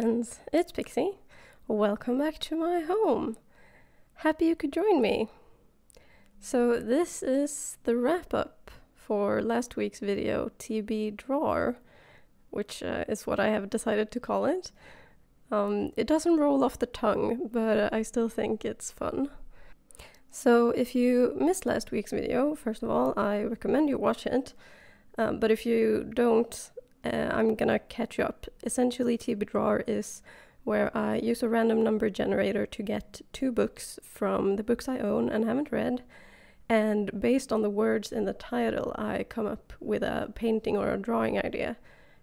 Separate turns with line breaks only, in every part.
friends, it's Pixie. Welcome back to my home. Happy you could join me. So, this is the wrap up for last week's video, TBdrawR, which uh, is what I have decided to call it. Um, it doesn't roll off the tongue, but I still think it's fun. So, if you missed last week's video, first of all, I recommend you watch it. Um, but if you don't, uh, I'm gonna catch you up. Essentially, TBdrawR is where I use a random number generator to get two books from the books I own and haven't read. And based on the words in the title, I come up with a painting or a drawing idea.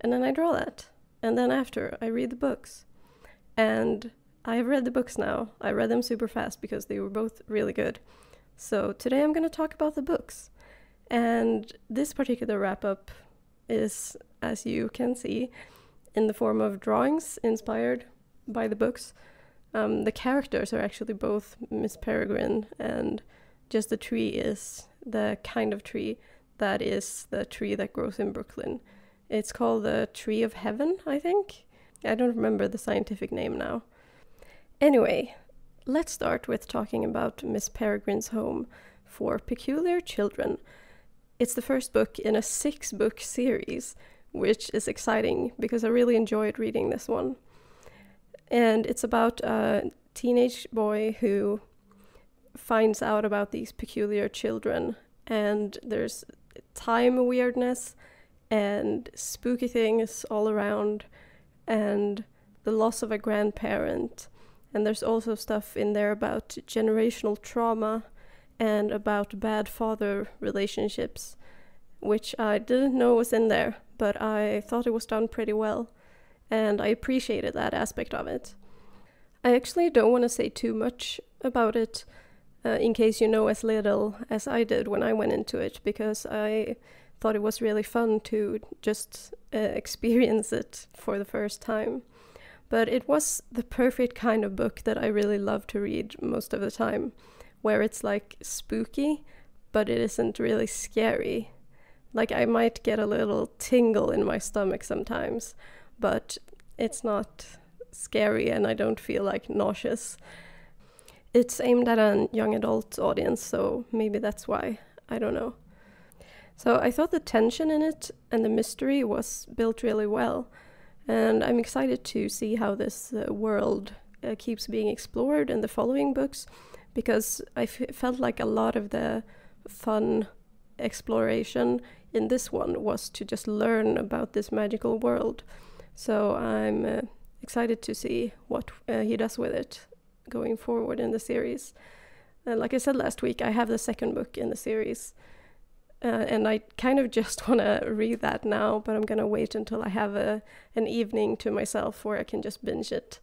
And then I draw that. And then after, I read the books. And I've read the books now. I read them super fast because they were both really good. So today I'm going to talk about the books. And this particular wrap up is, as you can see, in the form of drawings inspired by the books. Um, the characters are actually both Miss Peregrine, and just the tree is the kind of tree that is the tree that grows in Brooklyn. It's called the Tree of Heaven, I think. I don't remember the scientific name now. Anyway, let's start with talking about Miss Peregrine's Home for Peculiar Children it's the first book in a six book series, which is exciting because I really enjoyed reading this one. And it's about a teenage boy who finds out about these peculiar children, and there's time weirdness and spooky things all around, and the loss of a grandparent. And there's also stuff in there about generational trauma and about bad father relationships, which I didn't know was in there, but I thought it was done pretty well, and I appreciated that aspect of it. I actually don't want to say too much about it, uh, in case you know as little as I did when I went into it, because I thought it was really fun to just uh, experience it for the first time. But it was the perfect kind of book that I really love to read most of the time where it's like spooky, but it isn't really scary. Like I might get a little tingle in my stomach sometimes, but it's not scary and I don't feel like nauseous. It's aimed at a young adult audience, so maybe that's why. I don't know. So I thought the tension in it and the mystery was built really well, and I'm excited to see how this uh, world uh, keeps being explored in the following books because I felt like a lot of the fun exploration in this one was to just learn about this magical world. So I'm uh, excited to see what uh, he does with it going forward in the series. Uh, like I said last week, I have the second book in the series. Uh, and I kind of just want to read that now, but I'm going to wait until I have a, an evening to myself where I can just binge it.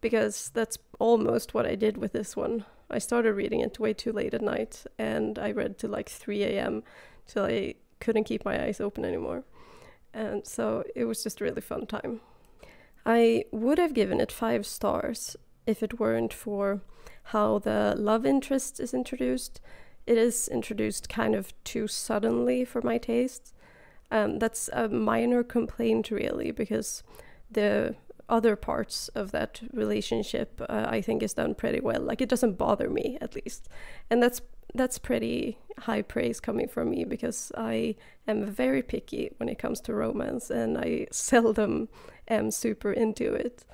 Because that's almost what I did with this one. I started reading it way too late at night, and I read till like 3 a.m. till I couldn't keep my eyes open anymore. And so it was just a really fun time. I would have given it five stars if it weren't for how the love interest is introduced. It is introduced kind of too suddenly for my taste. Um, that's a minor complaint, really, because the other parts of that relationship uh, I think is done pretty well. Like it doesn't bother me at least, and that's that's pretty high praise coming from me because I am very picky when it comes to romance, and I seldom am super into it.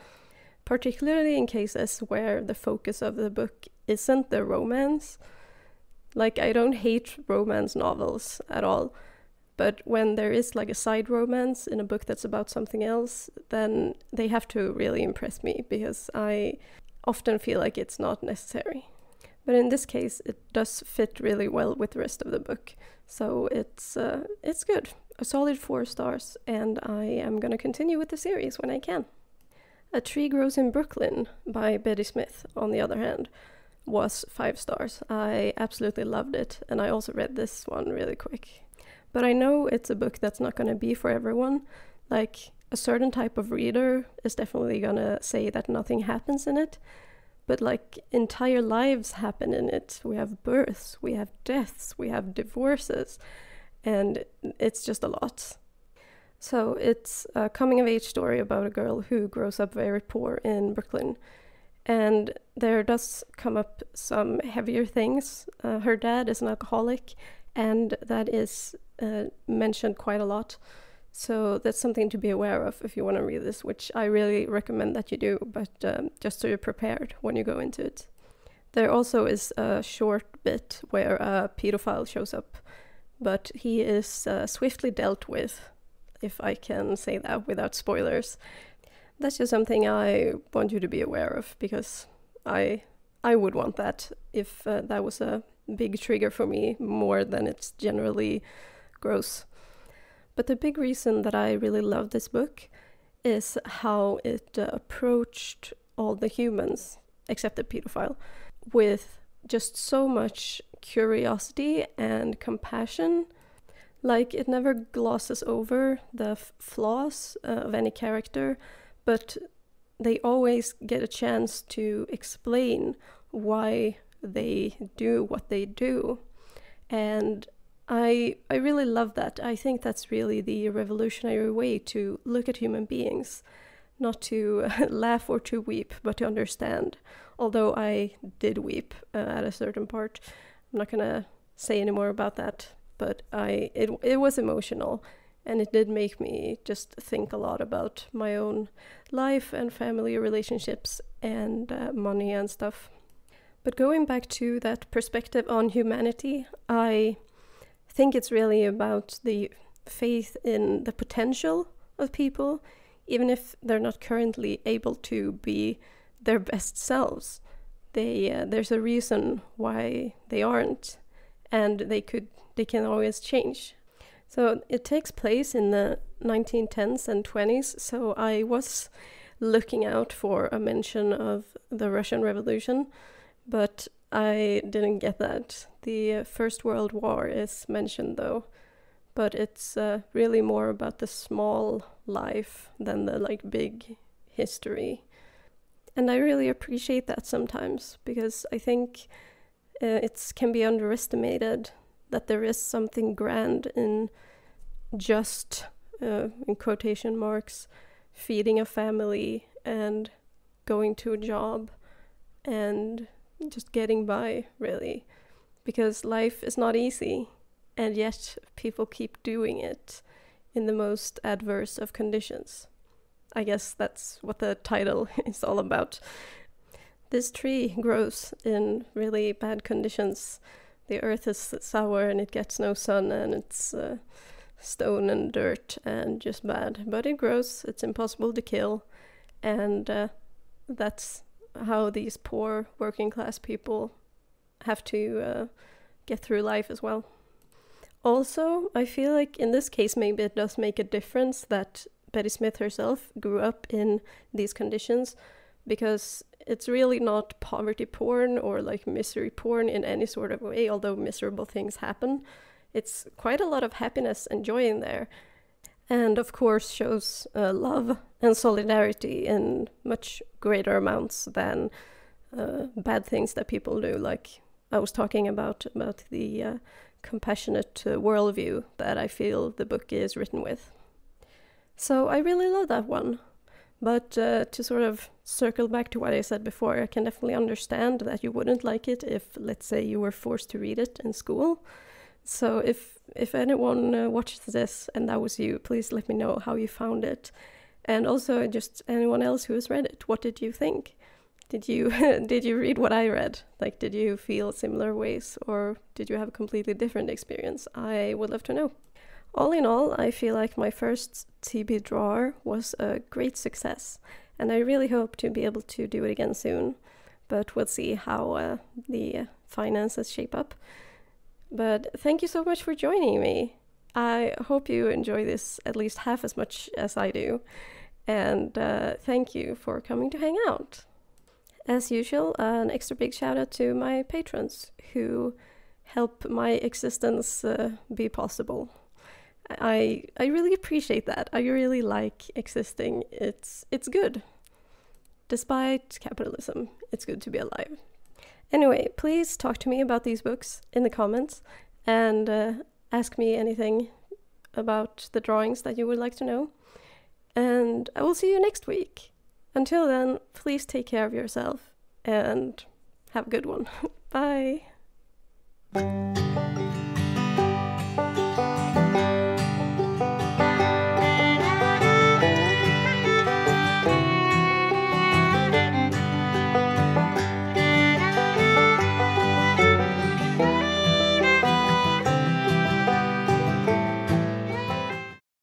Particularly in cases where the focus of the book isn't the romance. Like, I don't hate romance novels at all, but when there is like a side romance in a book that's about something else, then they have to really impress me because I often feel like it's not necessary. But in this case, it does fit really well with the rest of the book, so it's uh, it's good. A solid four stars, and I am gonna continue with the series when I can. A Tree Grows in Brooklyn by Betty Smith, on the other hand, was five stars. I absolutely loved it, and I also read this one really quick. But I know it's a book that's not going to be for everyone. Like, a certain type of reader is definitely going to say that nothing happens in it. But, like, entire lives happen in it. We have births, we have deaths, we have divorces, and it's just a lot. So it's a coming of age story about a girl who grows up very poor in Brooklyn. And there does come up some heavier things. Uh, her dad is an alcoholic, and that is uh, mentioned quite a lot. So that's something to be aware of if you want to read this, which I really recommend that you do, but um, just so you're prepared when you go into it. There also is a short bit where a pedophile shows up, but he is uh, swiftly dealt with if I can say that without spoilers. That's just something I want you to be aware of because I I would want that if uh, that was a big trigger for me more than it's generally gross. But the big reason that I really love this book is how it uh, approached all the humans, except the pedophile, with just so much curiosity and compassion like it never glosses over the flaws uh, of any character, but they always get a chance to explain why they do what they do. And I I really love that. I think that's really the revolutionary way to look at human beings, not to laugh or to weep, but to understand. Although I did weep uh, at a certain part, I'm not gonna say any more about that but I it it was emotional and it did make me just think a lot about my own life and family relationships and uh, money and stuff. But going back to that perspective on humanity, I think it's really about the faith in the potential of people, even if they're not currently able to be their best selves. They uh, there's a reason why they aren't, and they could they can always change. So it takes place in the 1910s and 20s. So I was looking out for a mention of the Russian Revolution, but I didn't get that. The First World War is mentioned though, but it's uh, really more about the small life than the like big history. And I really appreciate that sometimes because I think uh, it can be underestimated that there is something grand in just, uh, in quotation marks, feeding a family and going to a job and just getting by, really. Because life is not easy, and yet people keep doing it in the most adverse of conditions. I guess that's what the title is all about. This tree grows in really bad conditions the earth is sour and it gets no sun and it's uh, stone and dirt and just bad. But it grows, it's impossible to kill, and uh, that's how these poor working class people have to uh, get through life as well. Also, I feel like in this case, maybe it does make a difference that Betty Smith herself grew up in these conditions because it's really not poverty porn or like misery porn in any sort of way, although miserable things happen. It's quite a lot of happiness and joy in there. And of course, shows uh, love and solidarity in much greater amounts than uh, bad things that people do. Like I was talking about, about the uh, compassionate uh, worldview that I feel the book is written with. So I really love that one. But uh, to sort of circle back to what I said before, I can definitely understand that you wouldn't like it if, let's say, you were forced to read it in school. So if if anyone uh, this and that was you, please let me know how you found it, and also just anyone else who has read it. What did you think? Did you did you read what I read? Like, did you feel similar ways, or did you have a completely different experience? I would love to know. All in all, I feel like my first TBdrawR was a great success, and I really hope to be able to do it again soon. But we'll see how uh, the finances shape up. But thank you so much for joining me. I hope you enjoy this at least half as much as I do. And uh, thank you for coming to hang out. As usual, an extra big shout out to my patrons who help my existence uh, be possible. I I really appreciate that. I really like existing. It's it's good. Despite capitalism, it's good to be alive. Anyway, please talk to me about these books in the comments and uh, ask me anything about the drawings that you would like to know. And I will see you next week. Until then, please take care of yourself and have a good one. Bye.